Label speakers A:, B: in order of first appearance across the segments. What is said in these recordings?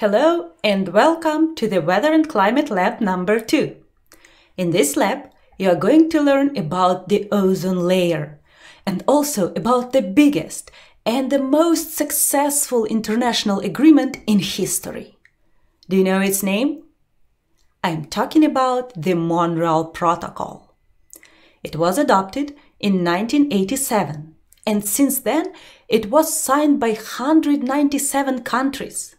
A: Hello and welcome to the Weather and Climate Lab number 2. In this lab, you are going to learn about the ozone layer and also about the biggest and the most successful international agreement in history. Do you know its name? I'm talking about the Montreal Protocol. It was adopted in 1987 and since then it was signed by 197 countries.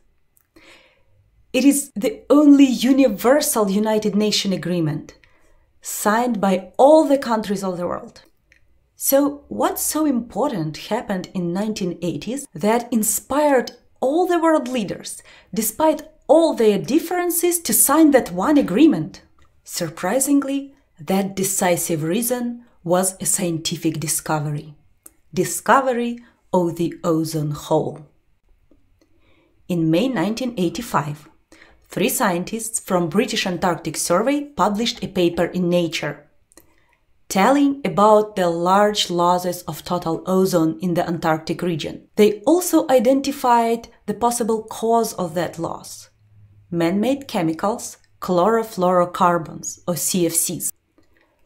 A: It is the only universal United Nations agreement signed by all the countries of the world. So, what so important happened in 1980s that inspired all the world leaders, despite all their differences, to sign that one agreement? Surprisingly, that decisive reason was a scientific discovery. Discovery of the ozone hole. In May 1985, three scientists from British Antarctic Survey published a paper in Nature telling about the large losses of total ozone in the Antarctic region. They also identified the possible cause of that loss man made chemicals, chlorofluorocarbons, or CFCs.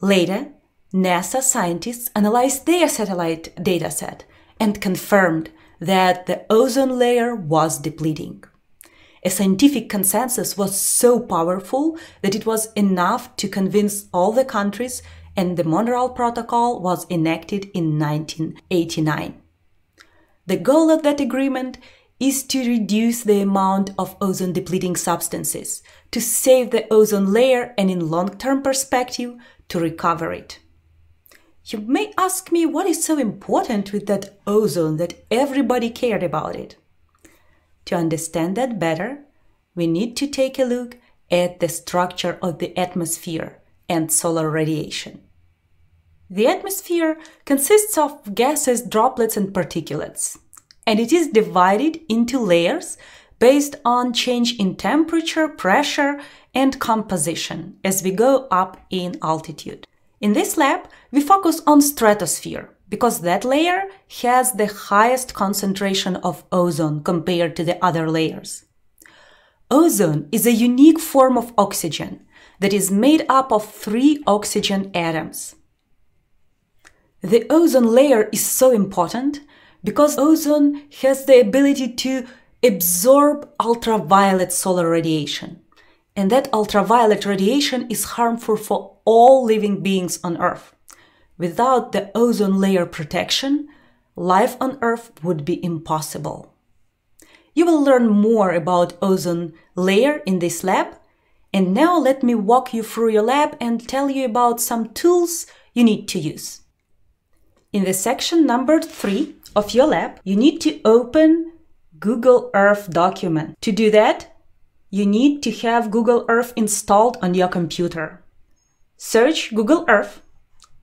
A: Later, NASA scientists analyzed their satellite dataset and confirmed that the ozone layer was depleting. A scientific consensus was so powerful that it was enough to convince all the countries and the Montreal Protocol was enacted in 1989. The goal of that agreement is to reduce the amount of ozone depleting substances, to save the ozone layer and in long-term perspective to recover it. You may ask me what is so important with that ozone that everybody cared about it. To understand that better, we need to take a look at the structure of the atmosphere and solar radiation. The atmosphere consists of gases, droplets, and particulates, and it is divided into layers based on change in temperature, pressure, and composition as we go up in altitude. In this lab, we focus on stratosphere because that layer has the highest concentration of ozone compared to the other layers. Ozone is a unique form of oxygen that is made up of three oxygen atoms. The ozone layer is so important because ozone has the ability to absorb ultraviolet solar radiation. And that ultraviolet radiation is harmful for all living beings on Earth. Without the ozone layer protection, life on Earth would be impossible. You will learn more about ozone layer in this lab. And now let me walk you through your lab and tell you about some tools you need to use. In the section numbered 3 of your lab, you need to open Google Earth document. To do that, you need to have Google Earth installed on your computer. Search Google Earth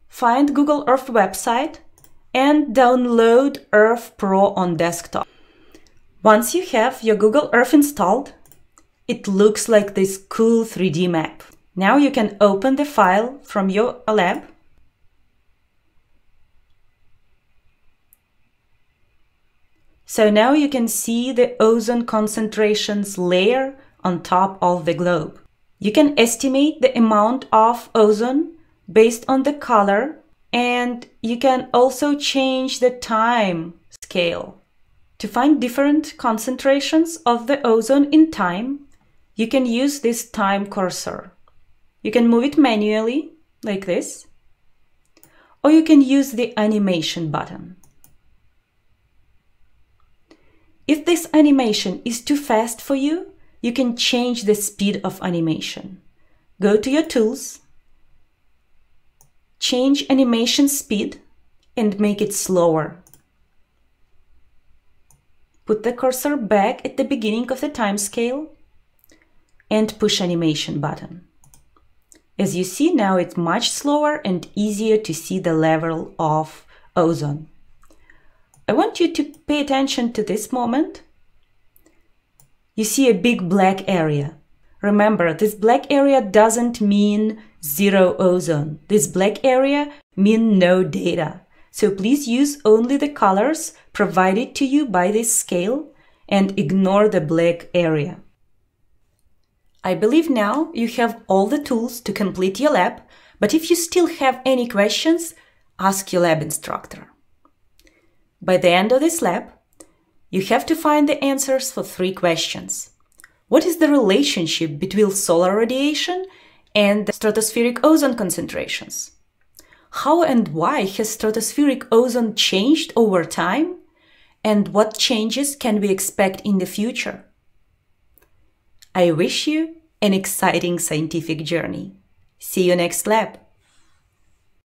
A: find Google Earth website and download Earth Pro on desktop. Once you have your Google Earth installed, it looks like this cool 3D map. Now you can open the file from your lab So now you can see the ozone concentrations layer on top of the globe. You can estimate the amount of ozone based on the color and you can also change the time scale. To find different concentrations of the ozone in time, you can use this time cursor. You can move it manually, like this, or you can use the animation button. If this animation is too fast for you, you can change the speed of animation. Go to your tools change animation speed and make it slower. Put the cursor back at the beginning of the time scale and push animation button. As you see now it's much slower and easier to see the level of ozone. I want you to pay attention to this moment. You see a big black area. Remember, this black area doesn't mean zero ozone. This black area mean no data. So please use only the colors provided to you by this scale and ignore the black area. I believe now you have all the tools to complete your lab, but if you still have any questions, ask your lab instructor. By the end of this lab, you have to find the answers for three questions. What is the relationship between solar radiation and stratospheric ozone concentrations? How and why has stratospheric ozone changed over time? And what changes can we expect in the future? I wish you an exciting scientific journey. See you next lab.